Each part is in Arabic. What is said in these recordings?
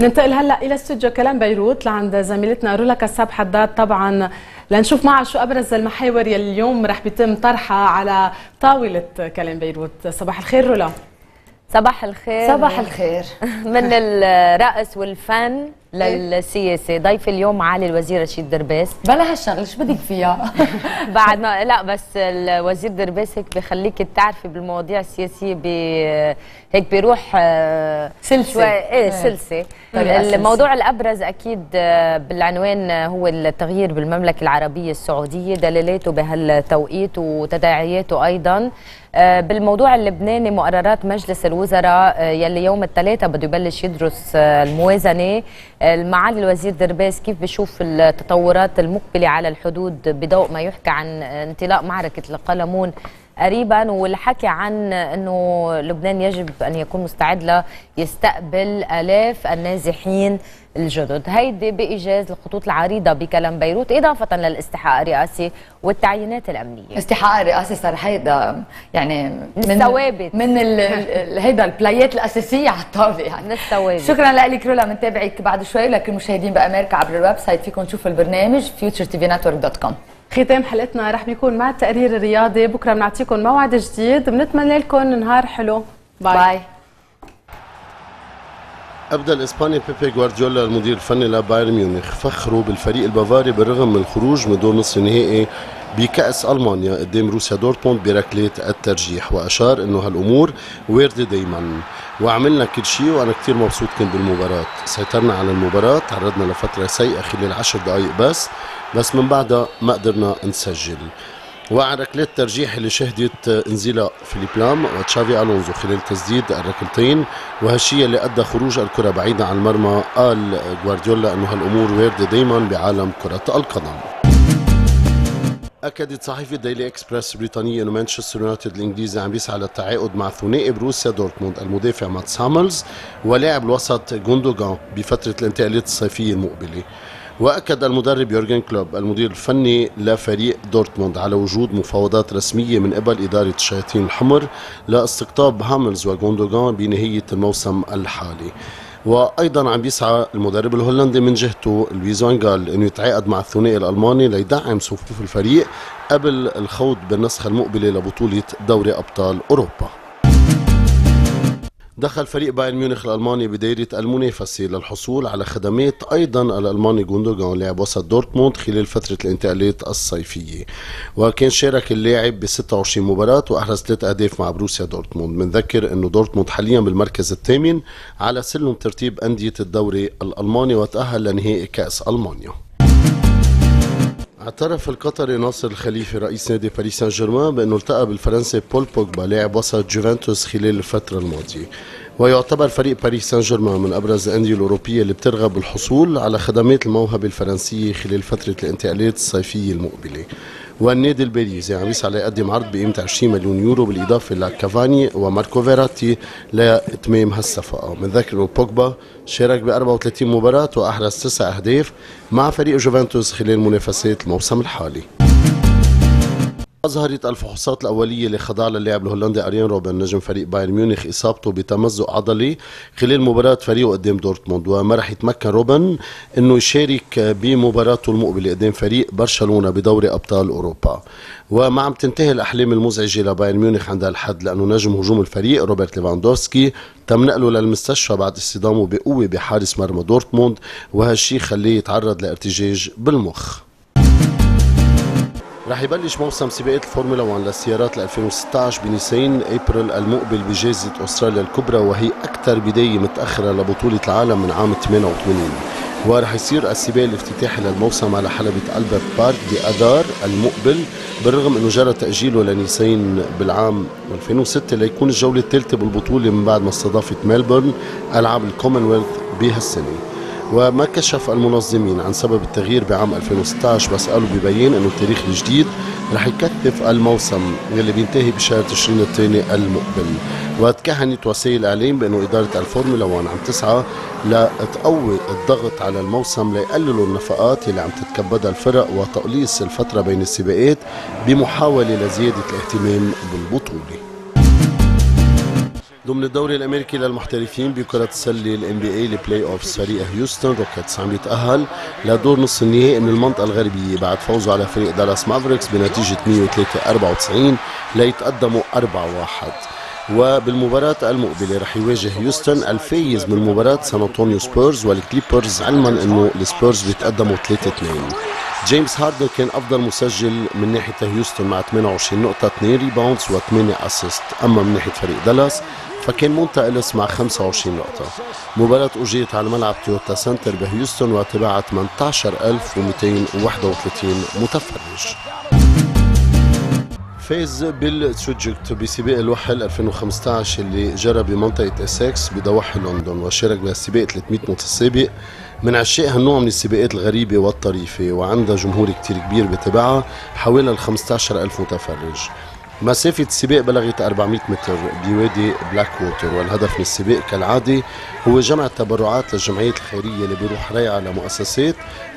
ننتقل هلا إلى استوديو كلام بيروت لعند زميلتنا رولا كساب حداد. طبعا لنشوف معها شو أبرز المحاور يلي اليوم رح بيتم طرحها على طاولة كلام بيروت. صباح الخير رولا. صباح الخير. صباح الخير. من الرقص والفن. للسياسه ضيف اليوم معالي الوزير رشيد درباس. بلا هالشغلة شو بدك فيها؟ بعد ما لا بس الوزير درباس هيك بخليك تعرفي بالمواضيع السياسية ب هيك بيروح سلسة. إيه سلسة. الموضوع الأبرز أكيد بالعنوان هو التغيير بالمملكة العربية السعودية. دلالاته بهالتوقيت وتداعياته أيضا. بالموضوع اللبناني مقررات مجلس الوزراء يلي يوم الثلاثاء بده يبلش يدرس الموازنة. معالي الوزير درباس كيف بشوف التطورات المقبلة على الحدود بضوء ما يحكى عن انطلاق معركة القلمون قريبا والحكي عن إنه لبنان يجب أن يكون مستعد ليستقبل آلاف النازحين الجدد. هيدي بإيجاز الخطوط العريضة بكلام بيروت إضافة للاستحقاق الرئاسي والتعيينات الأمنية. استحقاق الرئاسي صار هيدا يعني من الثوابت. من ال هيدا البلايات الأساسية على الطاوله يعني. من الثوابت. شكرا لك رولا بنتابعك بعد شوي لكل المشاهدين بأمريكا عبر ال website فيكم تشوفوا البرنامج futuretvnetwork.com ختام حلقتنا. رح بيكون مع التقرير الرياضي. بكرة بنعطيكم موعد جديد. بنتمنى لكم نهار حلو. bye, bye. أبدى الإسباني بيبي جوارديولا المدير الفني لبايرن ميونخ. فخره بالفريق البافاري بالرغم من الخروج من دور نصف النهائي بكأس ألمانيا. قدام بروسيا دورتموند بركلة الترجيح. وأشار أنه هالأمور واردة دايما. وعملنا كل شيء وأنا كثير مبسوط كنت بالمباراة. سيطرنا على المباراة تعرضنا لفترة سيئة خلال عشر دقائق بس. بس من بعدها ما قدرنا نسجل. وعلى ركلة الترجيح اللي شهدت انزلاق فيليب لام وتشافي ألونزو خلال تسديد الركلتين وهالشيء اللي أدى خروج الكرة بعيدة عن المرمى قال جوارديولا إنه هالأمور وارده دائما بعالم كرة القدم. أكدت صحيفة ديلي إكسبرس البريطانية أنه مانشستر يونايتد الإنجليزي عم بيسعى للتعاقد مع ثنائي بروسيا دورتموند المدافع ماتس هاملز ولاعب الوسط جوندوغان بفترة الانتقالات الصيفية المقبلة. وأكد المدرب يورجن كلوب المدير الفني لفريق دورتموند على وجود مفاوضات رسمية من قبل إدارة الشياطين الحمر لاستقطاب هاملز وغوندوغان بنهاية الموسم الحالي. وأيضا عم بيسعى المدرب الهولندي من جهته لويز فانجال إنه يتعاقد مع الثنائي الألماني ليدعم صفوف الفريق قبل الخوض بالنسخة المقبلة لبطولة دوري أبطال أوروبا. دخل فريق بايرن ميونخ الألماني بدائرة المنافسة للحصول على خدمات أيضا الألماني جوندوغان لاعب وسط دورتموند خلال فترة الانتقالات الصيفية. وكان شارك اللاعب ب 26 مباراة وأحرز ثلاث أهداف مع بروسيا دورتموند. بنذكر إنه دورتموند حاليا بالمركز الثامن على سلم ترتيب أندية الدوري الألماني وتأهل لنهائي كأس ألمانيا. اعترف القطري ناصر الخليفي رئيس نادي باريس سان جيرمان بأنه التقى بالفرنسي بول بوجبا لاعب وسط جوفنتوس خلال الفترة الماضية. ويعتبر فريق باريس سان جيرمان من أبرز الأندية الأوروبية اللي بترغب بالحصول على خدمات الموهبة الفرنسية خلال فترة الانتقالات الصيفية المقبلة. والنادي الباريسي عم يسعى ليقدم عرض بقيمة 20 مليون يورو بالإضافة لكافاني وماركو فيراتي لإتمام هالصفقة. بنذكر بوجبا شارك ب 34 مباراة وأحرز تسع أهداف مع فريق جوفنتوس خلال منافسات الموسم الحالي. أظهرت الفحوصات الأولية اللي خضع للاعب الهولندي أريان روبن نجم فريق بايرن ميونخ إصابته بتمزق عضلي خلال مباراة فريقه قدام دورتموند وما رح يتمكن روبن إنه يشارك بمباراته المقبلة قدام فريق برشلونة بدوري أبطال أوروبا. وما عم تنتهي الأحلام المزعجة لبايرن ميونخ عند هالحد لأنه نجم هجوم الفريق روبرت ليفاندوفسكي تم نقله للمستشفى بعد اصطدامه بقوة بحارس مرمى دورتموند وهالشي خلاه يتعرض لارتجاج بالمخ. رح يبلش موسم سباقات الفورمولا 1 للسيارات ل 2016 بنيسان إبريل المقبل بجائزة أستراليا الكبرى وهي أكثر بداية متأخرة لبطولة العالم من عام 88 ورح يصير السباق الافتتاحي للموسم على حلبة ألبرت بارك بأذار المقبل بالرغم إنه جرى تأجيله لنيسان بالعام 2006 ليكون الجولة الثالثة بالبطولة من بعد ما استضافت ملبورن ألعاب الكومنولث بهالسنة. وما كشف المنظمين عن سبب التغيير بعام 2016 بس قالوا ببين إنه التاريخ الجديد رح يكثف الموسم يلي بينتهي بشهر تشرين الثاني المقبل. وتكهنت وسائل الإعلام بأنه إدارة الفورمولا 1 عم تسعى لتقوي الضغط على الموسم ليقللوا النفقات اللي عم تتكبدها الفرق وتقليص الفترة بين السباقات بمحاولة لزيادة الاهتمام بالبطولة. ضمن الدوري الأمريكي للمحترفين بكرة السلة ال NBA ال playoff فريق هيوستن روكيتس عم يتأهل لدور نصف النهائي من المنطقة الغربية بعد فوزه على فريق دالاس مافريكس بنتيجة 103 94 ليتقدموا 4 1 وبالمباراة المقبلة رح يواجه هيوستن الفايز من مباراة سان أنطونيو سبيرز والكليبرز علما إنه السبيرز بيتقدموا 3 2 جيمس هاردن كان أفضل مسجل من ناحية هيوستن مع 28 نقطة 2 rebounds و8 assist أما من ناحية فريق دالاس فكان مونتا مع 25 نقطة. مباراة أجريت على ملعب تويوتا سنتر بهيوستن وتابعها 18231 متفرج. فاز بالسوجكت بسباق الوحل 2015 اللي جرى بمنطقة اسكس بضواحي لندن وشارك بهالسباق 300 متسابق من عشاق هالنوع من السباقات الغريبة والطريفة وعندها جمهور كتير كبير بتابعها حوالي ال 15000 متفرج. مسافة السباق بلغت 400 متر بوادي بلاك ووتر والهدف من السباق كالعادة هو جمع التبرعات للجمعيات الخيرية اللي بيروح ريعه لمؤسسات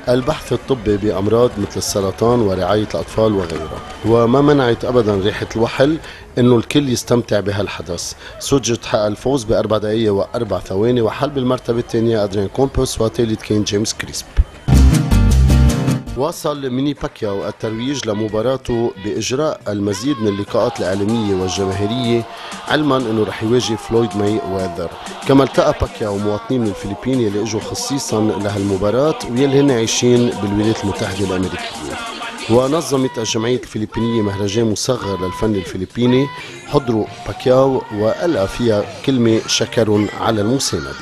البحث الطبي بأمراض مثل السرطان ورعاية الأطفال وغيرها. وما منعت أبدا ريحة الوحل أنه الكل يستمتع بهالحدث. سجت حقق الفوز بأربع دقايق وأربع ثواني وحل بالمرتبة الثانية أدريان كومبوس وثالث كان جيمس كريسب. واصل ميني باكياو الترويج لمباراته بإجراء المزيد من اللقاءات الإعلامية والجماهيرية علما أنه رح يواجه فلويد ماي ويذر كما التقى باكياو مواطنين من الفلبين يلي إجوا خصيصا لهالمباراة ويلي هن عايشين بالولايات المتحدة الأمريكية. ونظمت الجمعية الفلبينية مهرجان مصغر للفن الفلبيني حضروا باكياو وألقى فيها كلمة شكر على المساندة.